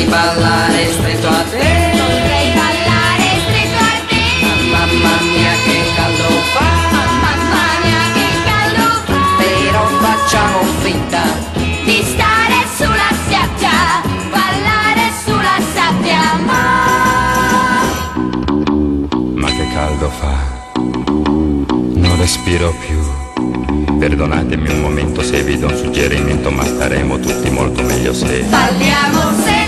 Vorrei ballare stretto a te Vorrei ballare stretto a te Mamma mia che caldo fa Mamma mia che caldo fa Però facciamo finta Di stare sulla spiaggia Ballare sulla sabbia Ma Ma che caldo fa. Non respiro più. Perdonatemi un momento se vi do un suggerimento, ma staremo tutti molto meglio se. Balliamo senza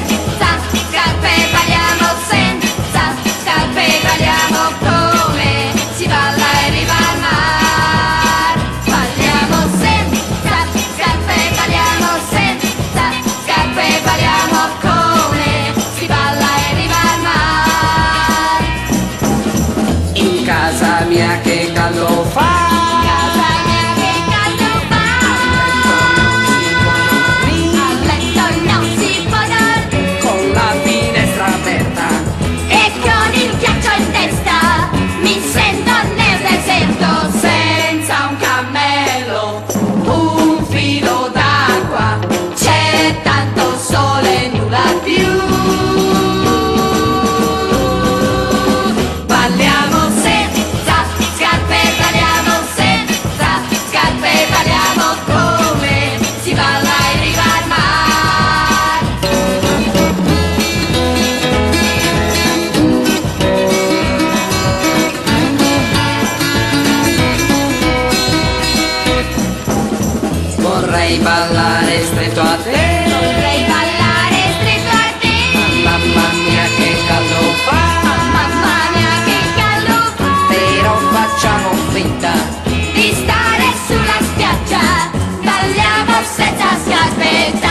casa mia che Vorrei ballare stretto a te. Vorrei ballare stretto a te. Mamma mia che caldo fa. Mamma mia che caldo fa. Però facciamo finta Di stare sulla spiaggia. Balliamo senza scarpe